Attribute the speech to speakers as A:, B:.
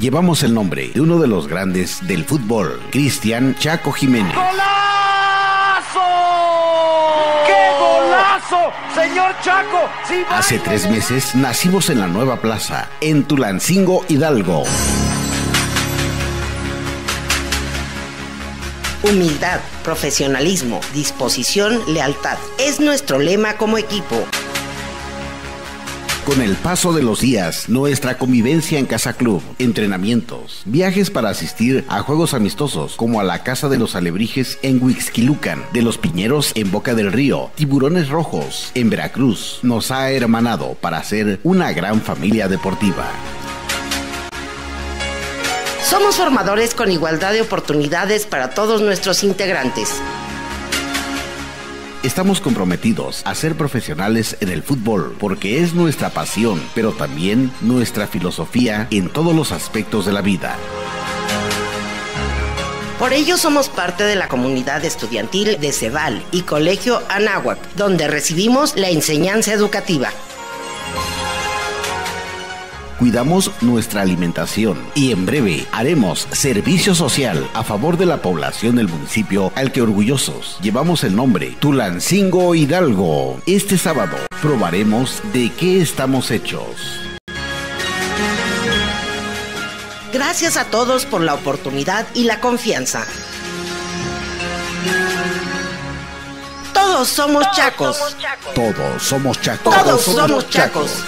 A: llevamos el nombre de uno de los grandes del fútbol, Cristian Chaco Jiménez.
B: ¡Golazo! ¡Qué golazo! Señor Chaco,
A: Hace tres meses nacimos en la nueva plaza, en Tulancingo, Hidalgo.
C: Humildad, profesionalismo, disposición, lealtad. Es nuestro lema como equipo.
A: Con el paso de los días, nuestra convivencia en Casa Club, entrenamientos, viajes para asistir a juegos amistosos como a la Casa de los Alebrijes en Huixquilucan, de los Piñeros en Boca del Río, Tiburones Rojos en Veracruz, nos ha hermanado para ser una gran familia deportiva.
C: Somos formadores con igualdad de oportunidades para todos nuestros integrantes.
A: Estamos comprometidos a ser profesionales en el fútbol porque es nuestra pasión, pero también nuestra filosofía en todos los aspectos de la vida.
C: Por ello somos parte de la comunidad estudiantil de Ceval y Colegio Anáhuac, donde recibimos la enseñanza educativa
A: cuidamos nuestra alimentación y en breve haremos servicio social a favor de la población del municipio al que orgullosos llevamos el nombre Tulancingo Hidalgo. Este sábado probaremos de qué estamos hechos.
C: Gracias a todos por la oportunidad y la confianza. Todos somos chacos.
A: Todos somos chacos.
C: Todos somos chacos.